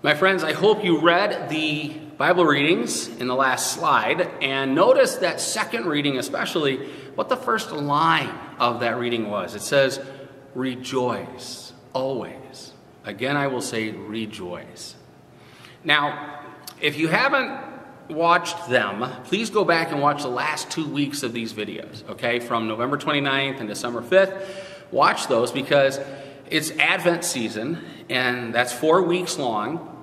My friends, I hope you read the Bible readings in the last slide and notice that second reading, especially what the first line of that reading was. It says, Rejoice always. Again, I will say, Rejoice. Now, if you haven't watched them, please go back and watch the last two weeks of these videos, okay, from November 29th and December 5th. Watch those because it's Advent season, and that's four weeks long.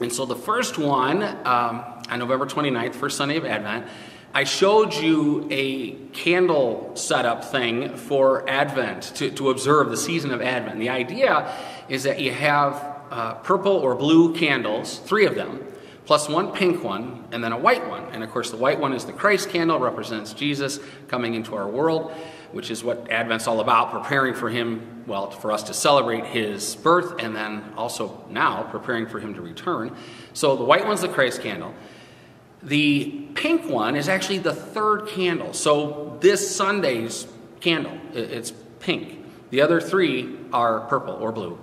And so the first one, um, on November 29th, first Sunday of Advent, I showed you a candle setup thing for Advent to, to observe the season of Advent. The idea is that you have uh, purple or blue candles, three of them, plus one pink one, and then a white one. And of course, the white one is the Christ candle, represents Jesus coming into our world which is what Advent's all about, preparing for him, well, for us to celebrate his birth and then also now preparing for him to return. So the white one's the Christ candle. The pink one is actually the third candle. So this Sunday's candle, it's pink. The other three are purple or blue.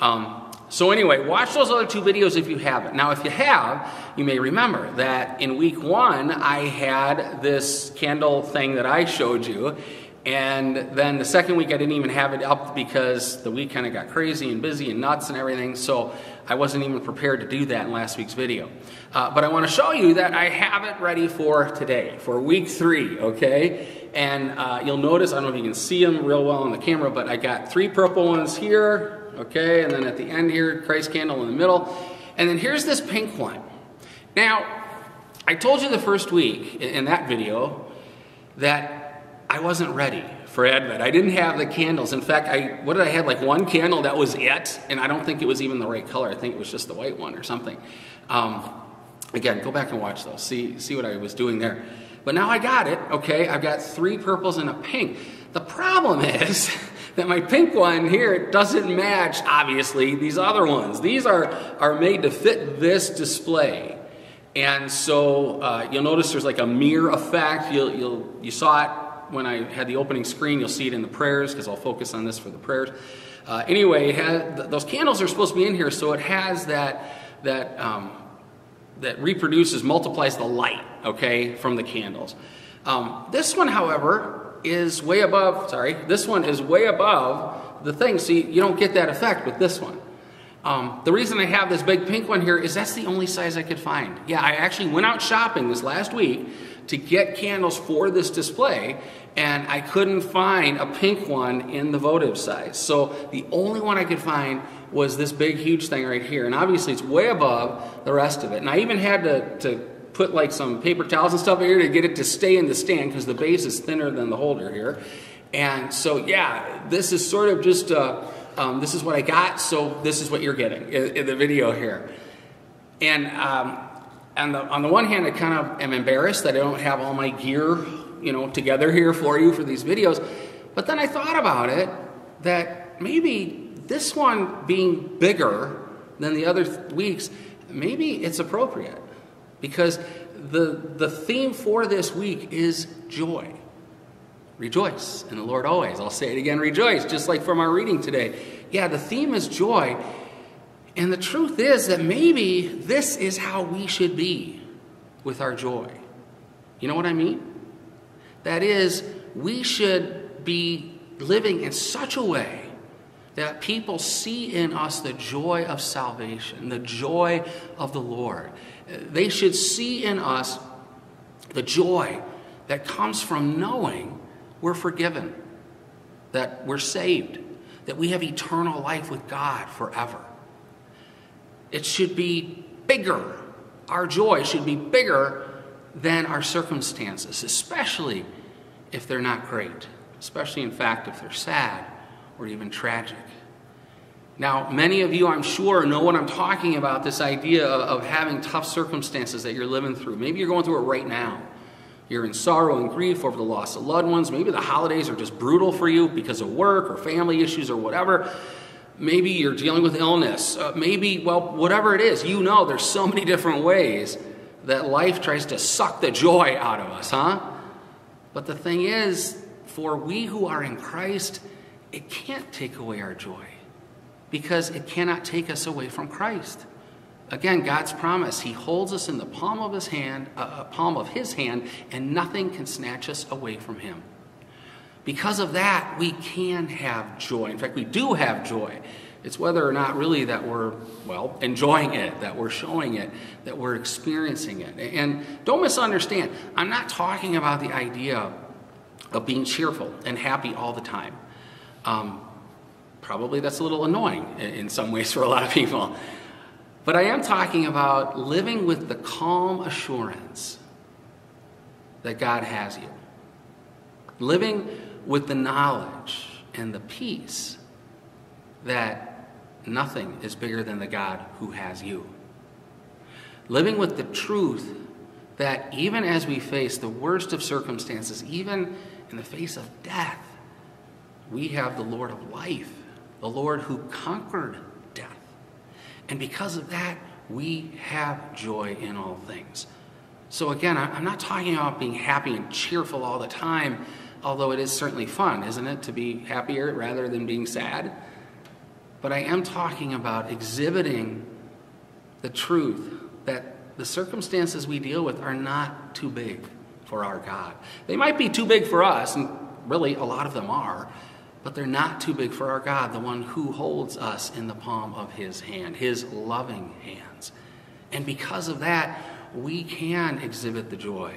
Um, so anyway, watch those other two videos if you haven't. Now, if you have, you may remember that in week one, I had this candle thing that I showed you, and then the second week, I didn't even have it up because the week kind of got crazy and busy and nuts and everything. So I wasn't even prepared to do that in last week's video. Uh, but I want to show you that I have it ready for today, for week three, okay? And uh, you'll notice, I don't know if you can see them real well on the camera, but I got three purple ones here, okay? And then at the end here, Christ candle in the middle. And then here's this pink one. Now, I told you the first week in that video that I wasn't ready for Advent. I didn't have the candles. In fact, I what did I have? Like one candle that was it, and I don't think it was even the right color. I think it was just the white one or something. Um, again, go back and watch those. See see what I was doing there. But now I got it. Okay, I've got three purples and a pink. The problem is that my pink one here doesn't match, obviously, these other ones. These are, are made to fit this display. And so uh, you'll notice there's like a mirror effect. You'll, you'll, you saw it when I had the opening screen, you'll see it in the prayers because I'll focus on this for the prayers. Uh, anyway, has, those candles are supposed to be in here, so it has that that um, that reproduces, multiplies the light, okay, from the candles. Um, this one, however, is way above. Sorry, this one is way above the thing. See, you don't get that effect with this one. Um, the reason I have this big pink one here is that's the only size I could find. Yeah, I actually went out shopping this last week to get candles for this display, and I couldn't find a pink one in the votive size. So the only one I could find was this big, huge thing right here. And obviously, it's way above the rest of it. And I even had to, to put like some paper towels and stuff here to get it to stay in the stand because the base is thinner than the holder here. And so, yeah, this is sort of just, uh, um, this is what I got, so this is what you're getting in, in the video here. And um, on, the, on the one hand, I kind of am embarrassed that I don't have all my gear you know, together here for you for these videos. But then I thought about it that maybe this one being bigger than the other th- weeks, maybe it's appropriate because the, the theme for this week is joy. Rejoice in the Lord always. I'll say it again rejoice, just like from our reading today. Yeah, the theme is joy. And the truth is that maybe this is how we should be with our joy. You know what I mean? That is, we should be living in such a way that people see in us the joy of salvation, the joy of the Lord. They should see in us the joy that comes from knowing we're forgiven, that we're saved, that we have eternal life with God forever. It should be bigger. Our joy should be bigger than our circumstances, especially if they're not great, especially, in fact, if they're sad or even tragic. Now, many of you, I'm sure, know what I'm talking about this idea of having tough circumstances that you're living through. Maybe you're going through it right now. You're in sorrow and grief over the loss of loved ones. Maybe the holidays are just brutal for you because of work or family issues or whatever. Maybe you're dealing with illness. Uh, maybe, well, whatever it is, you know there's so many different ways that life tries to suck the joy out of us, huh? But the thing is, for we who are in Christ, it can't take away our joy because it cannot take us away from Christ. Again, God's promise. He holds us in the palm of his hand, a uh, palm of his hand, and nothing can snatch us away from him. Because of that, we can have joy. In fact, we do have joy. It's whether or not really that we're, well, enjoying it, that we're showing it, that we're experiencing it. And don't misunderstand, I'm not talking about the idea of being cheerful and happy all the time. Um, probably that's a little annoying in some ways for a lot of people. But I am talking about living with the calm assurance that God has you. Living with the knowledge and the peace that nothing is bigger than the God who has you. Living with the truth that even as we face the worst of circumstances, even in the face of death, we have the Lord of life, the Lord who conquered death. And because of that, we have joy in all things. So, again, I'm not talking about being happy and cheerful all the time, although it is certainly fun, isn't it, to be happier rather than being sad? But I am talking about exhibiting the truth that the circumstances we deal with are not too big for our God. They might be too big for us, and really a lot of them are, but they're not too big for our God, the one who holds us in the palm of his hand, his loving hands. And because of that, we can exhibit the joy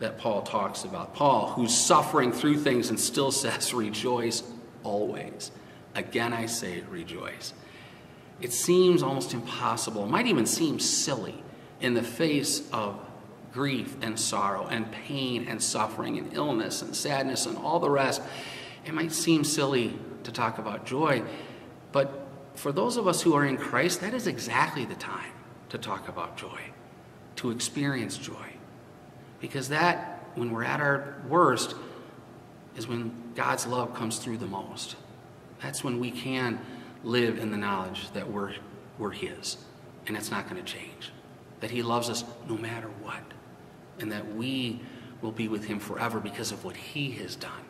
that Paul talks about. Paul, who's suffering through things and still says, rejoice always. Again, I say, rejoice. It seems almost impossible, it might even seem silly in the face of grief and sorrow and pain and suffering and illness and sadness and all the rest. It might seem silly to talk about joy, but for those of us who are in Christ, that is exactly the time to talk about joy, to experience joy. Because that, when we're at our worst, is when God's love comes through the most. That's when we can live in the knowledge that we're, we're His, and it's not going to change. That He loves us no matter what, and that we will be with Him forever because of what He has done.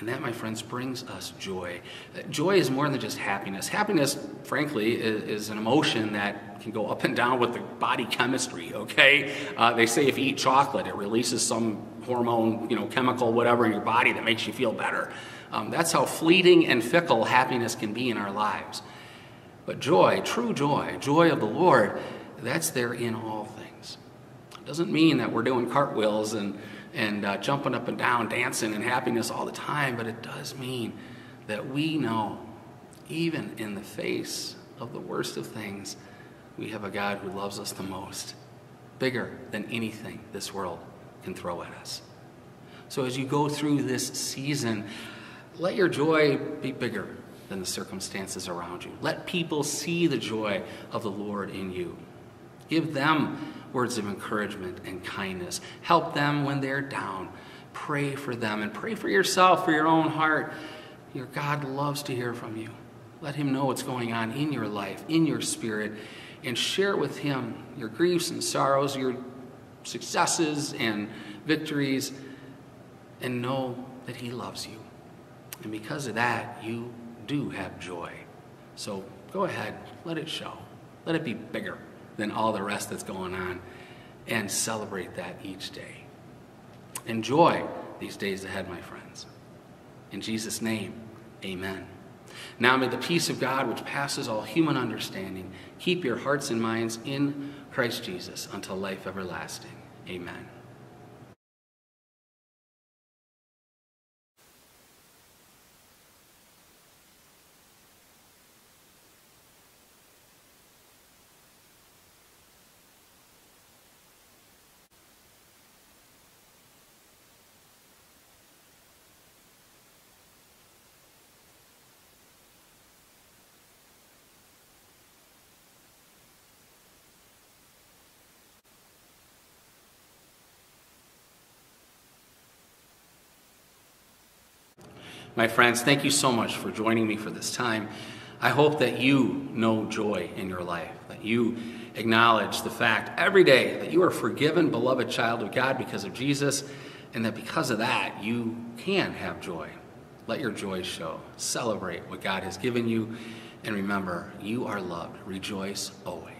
And that, my friends, brings us joy. Joy is more than just happiness. Happiness, frankly, is, is an emotion that can go up and down with the body chemistry, okay? Uh, they say if you eat chocolate, it releases some hormone, you know, chemical, whatever in your body that makes you feel better. Um, that's how fleeting and fickle happiness can be in our lives. But joy, true joy, joy of the Lord, that's there in all things. It doesn't mean that we're doing cartwheels and, and uh, jumping up and down, dancing and happiness all the time, but it does mean that we know, even in the face of the worst of things, we have a God who loves us the most, bigger than anything this world can throw at us. So as you go through this season, let your joy be bigger than the circumstances around you. Let people see the joy of the Lord in you. Give them words of encouragement and kindness. Help them when they're down. Pray for them and pray for yourself, for your own heart. Your God loves to hear from you. Let Him know what's going on in your life, in your spirit, and share with Him your griefs and sorrows, your successes and victories, and know that He loves you. And because of that, you do have joy. So go ahead, let it show. Let it be bigger than all the rest that's going on. And celebrate that each day. Enjoy these days ahead, my friends. In Jesus' name, amen. Now may the peace of God, which passes all human understanding, keep your hearts and minds in Christ Jesus until life everlasting. Amen. My friends, thank you so much for joining me for this time. I hope that you know joy in your life, that you acknowledge the fact every day that you are forgiven, beloved child of God because of Jesus, and that because of that, you can have joy. Let your joy show. Celebrate what God has given you, and remember, you are loved. Rejoice always.